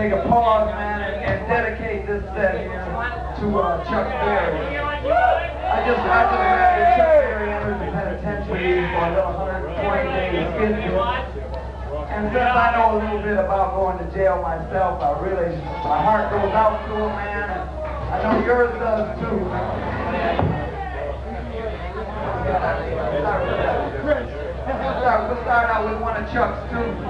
take a pause, man, and, dedicate this set to uh, Chuck Berry. I just I just read that Chuck Berry entered the penitentiary for a little 120 days And since I know a little bit about going to jail myself, I really, my heart goes out to him, man, and I know yours does too. We'll start, we'll start out with one of Chuck's tunes.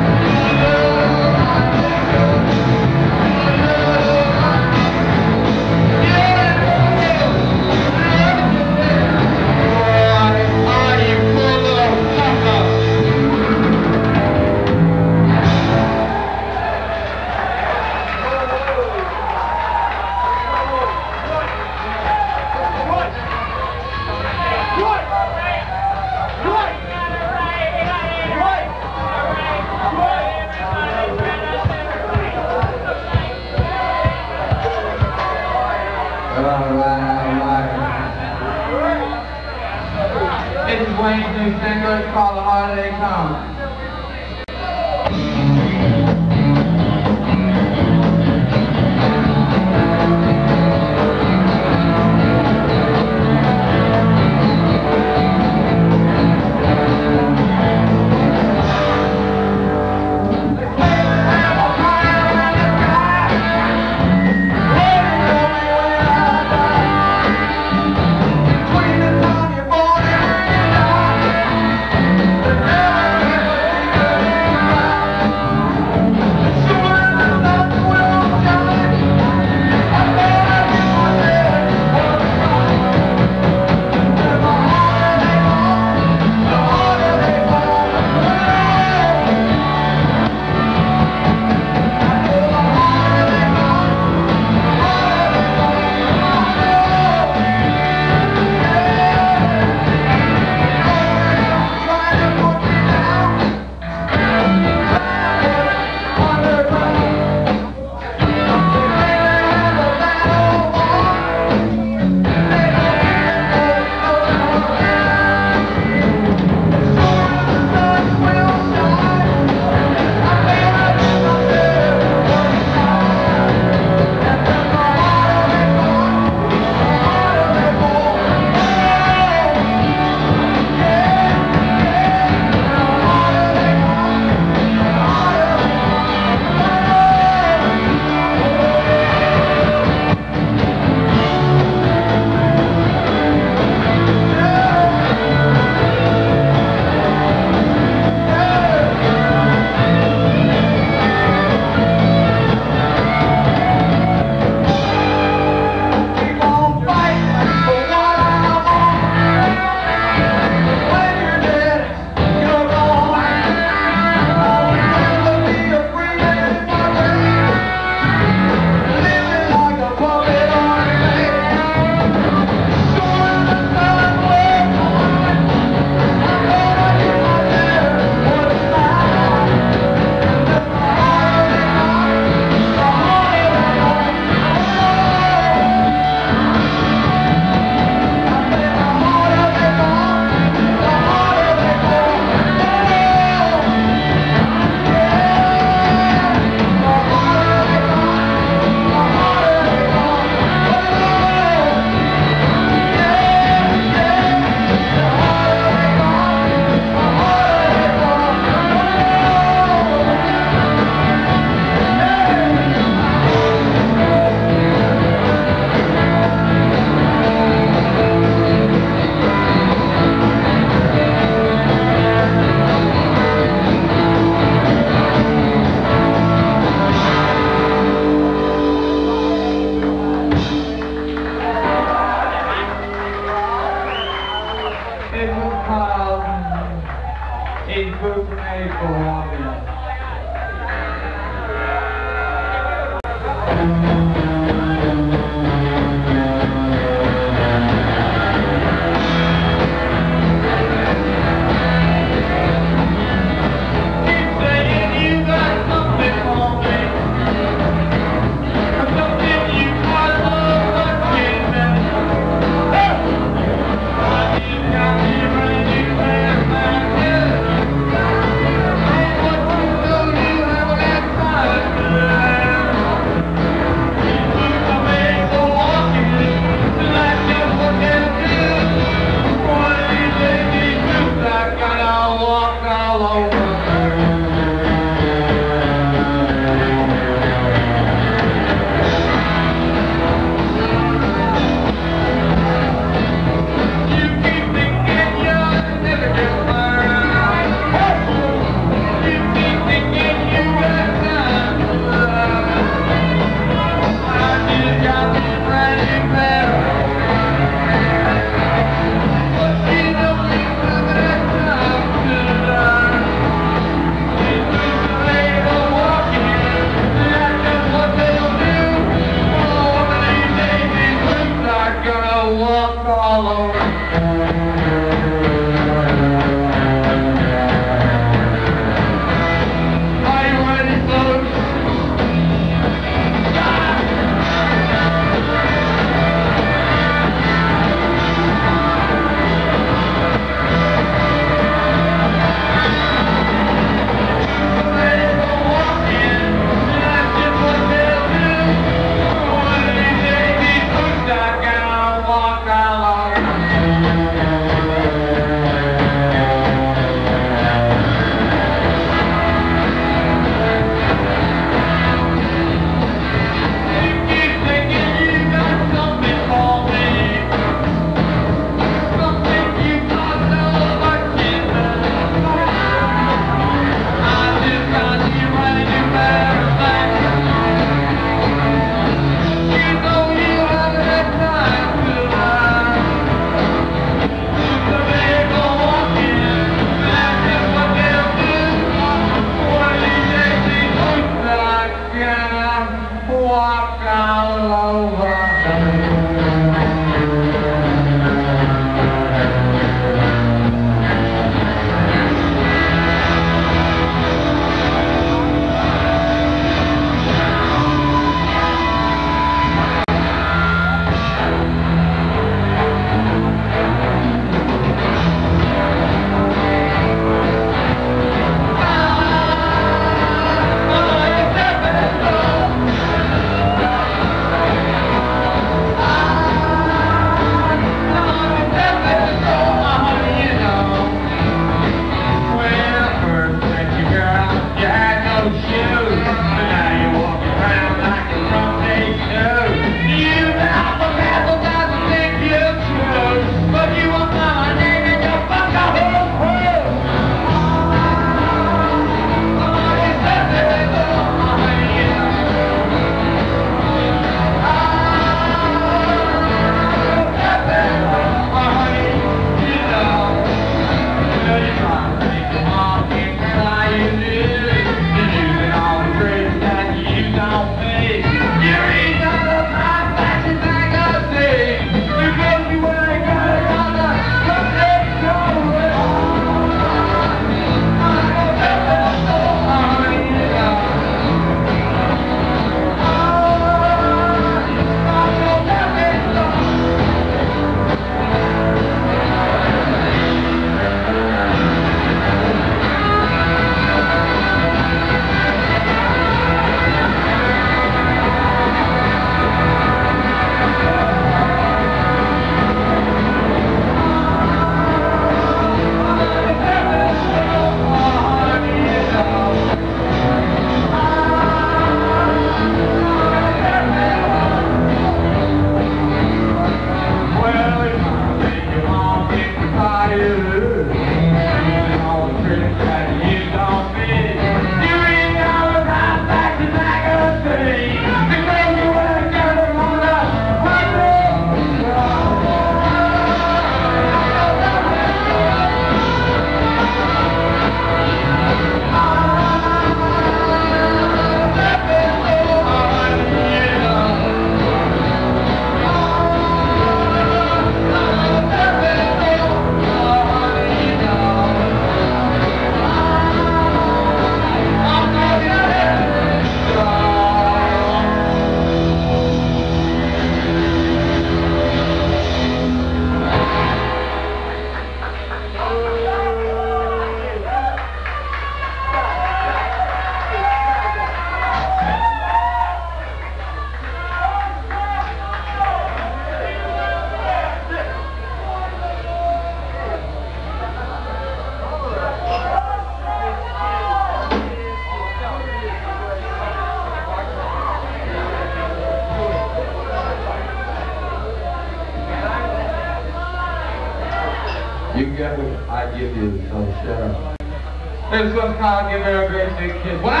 Big I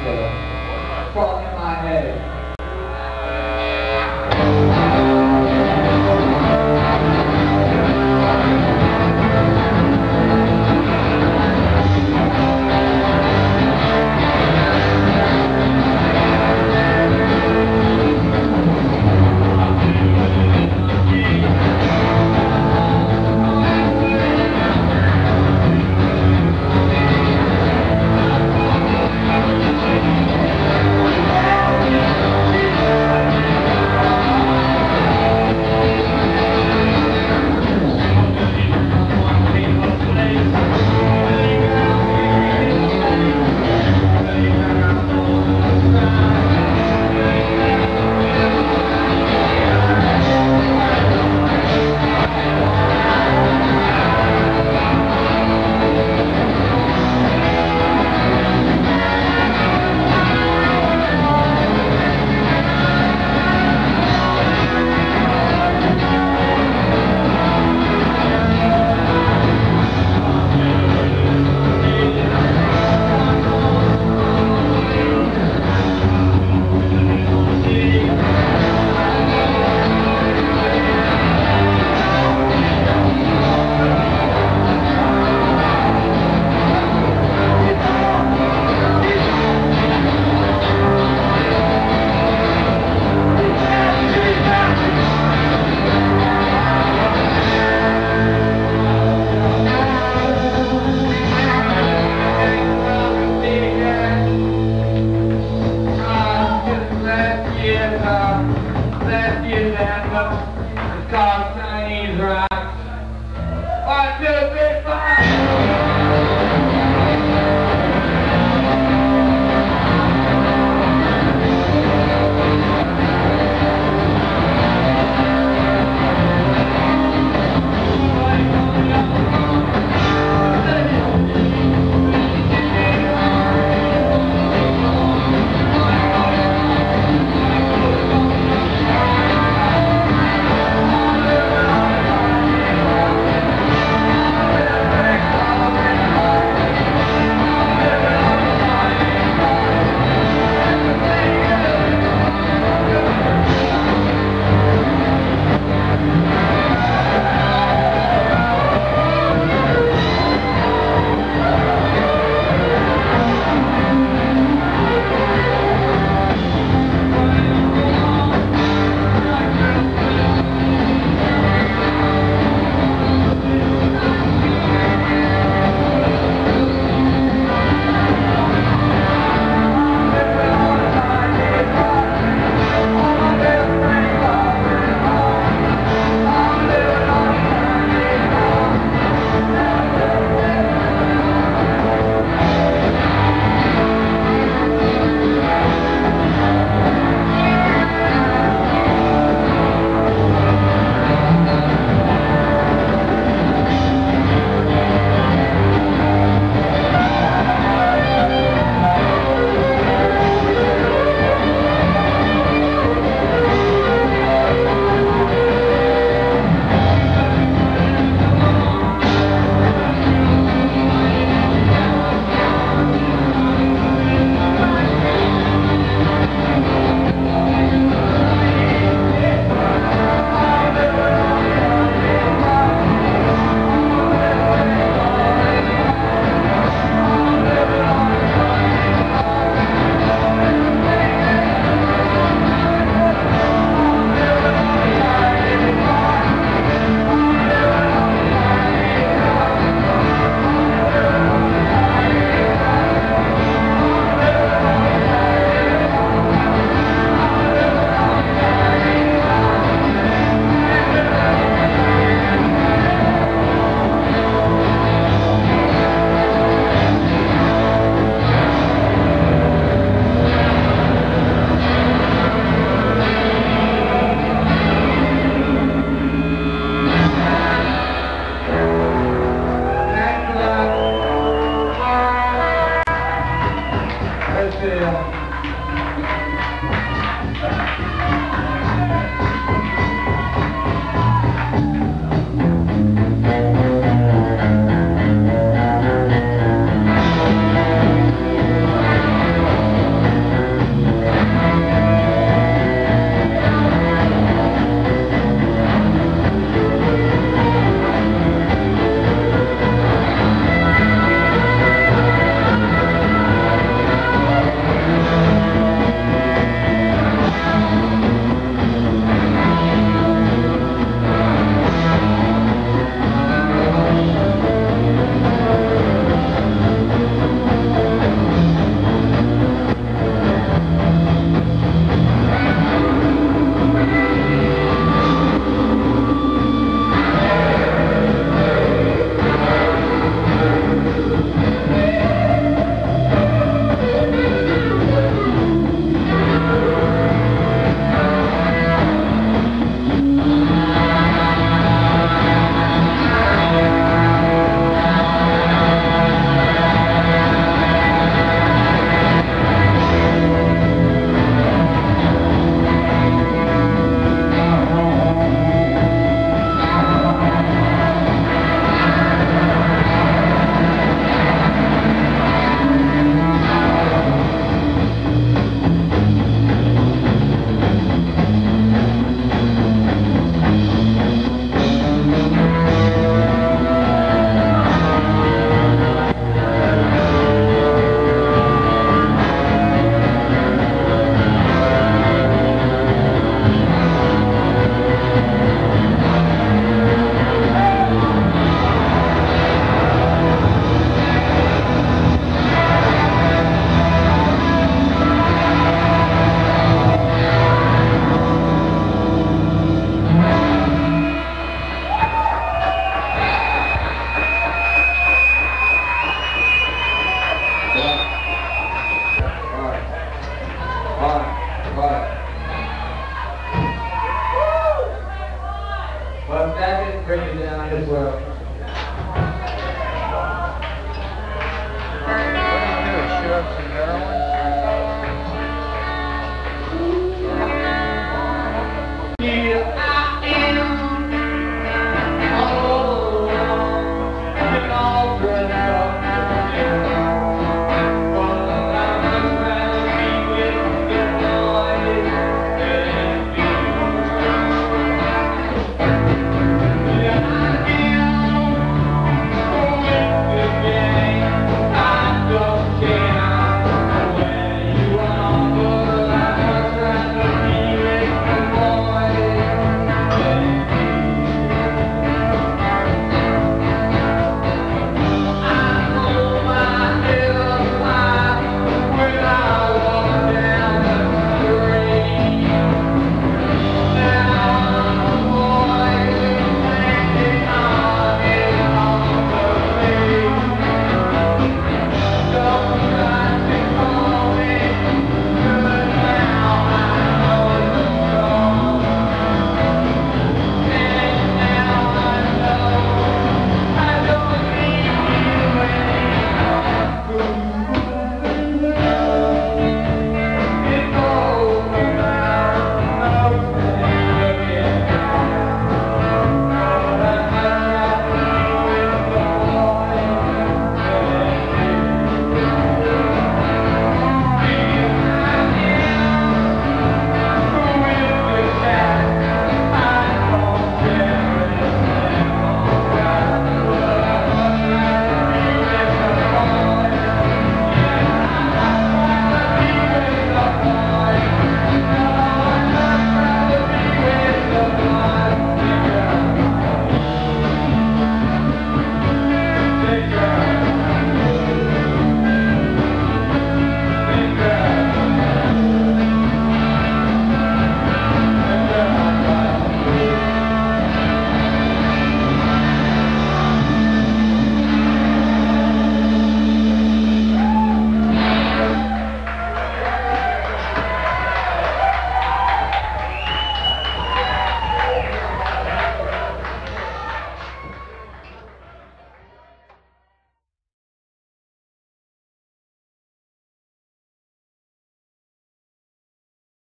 Crawling in my head.